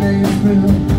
days through